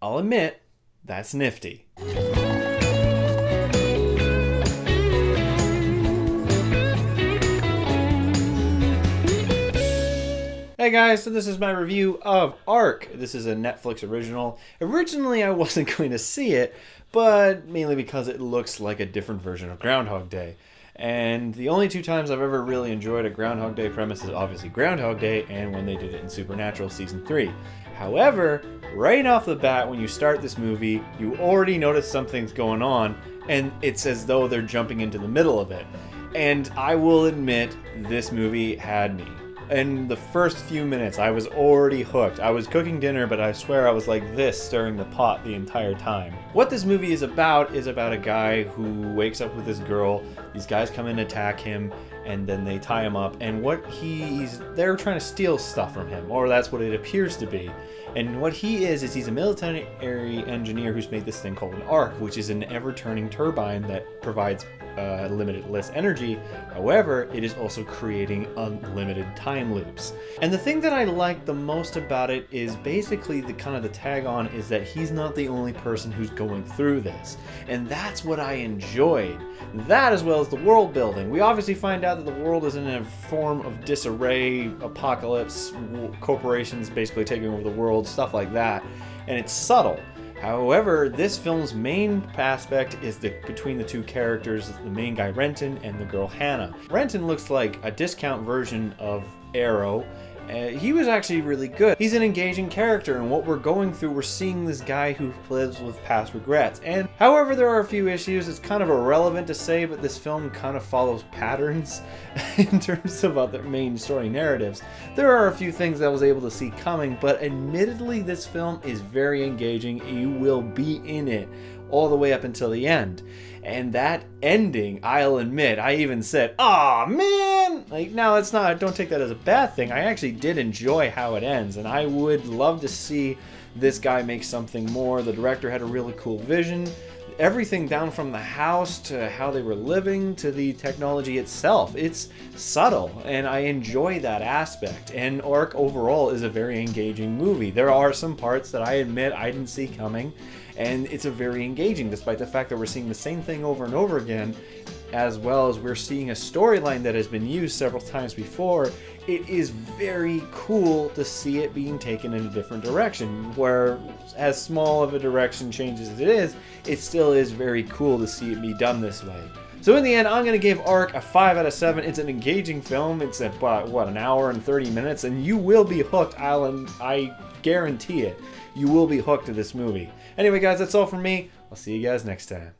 I'll admit, that's nifty. Hey guys, so this is my review of ARQ. This is a Netflix original. Originally, I wasn't going to see it, but mainly because it looks like a different version of Groundhog Day. And the only two times I've ever really enjoyed a Groundhog Day premise is obviously Groundhog Day and when they did it in Supernatural Season 3. However, right off the bat, when you start this movie, you already notice something's going on, and it's as though they're jumping into the middle of it. And I will admit, this movie had me in the first few minutes, I was already hooked. I was cooking dinner, but I swear I was like this stirring the pot the entire time. What this movie is about is about a guy who wakes up with this girl. These guys come and attack him, and then they tie him up. And what he's they're trying to steal stuff from him, or that's what it appears to be. And what he is is he's a military engineer who's made this thing called an ARQ, which is an ever-turning turbine that provides uh, limitless energy. However, it is also creating unlimited time loops. And the thing that I like the most about it is basically the kind of the tag on is that he's not the only person who's going through this. And that's what I enjoyed. That as well as the world building. We obviously find out that the world is in a form of disarray, apocalypse, corporations basically taking over the world, stuff like that. And it's subtle. However, this film's main aspect is the between the two characters, the main guy Renton and the girl Hannah. Renton looks like a discount version of Arrow, uh, he was actually really good. He's an engaging character, and what we're going through, we're seeing this guy who lives with past regrets. And however, there are a few issues. It's kind of irrelevant to say, but this film kind of follows patterns in terms of other main story narratives. There are a few things I was able to see coming, but admittedly, this film is very engaging. You will be in it all the way up until the end. And that ending, I'll admit, I even said, "Ah, man!" Like, no, it's not. Don't take that as a bad thing. I actually did enjoy how it ends, and I would love to see this guy make something more. The director had a really cool vision. Everything down from the house to how they were living to the technology itself. It's subtle, and I enjoy that aspect. And ARQ overall is a very engaging movie. There are some parts that I admit I didn't see coming and it's a very engaging despite the fact that we're seeing the same thing over and over again as well as we're seeing a storyline that has been used several times before it is very cool to see it being taken in a different direction where as small of a direction change as it is it still is very cool to see it be done this way so in the end, I'm going to give ARQ a 5 out of 7. It's an engaging film. It's about, what, an hour and 30 minutes, and you will be hooked, Alan. I guarantee it. You will be hooked to this movie. Anyway, guys, that's all from me. I'll see you guys next time.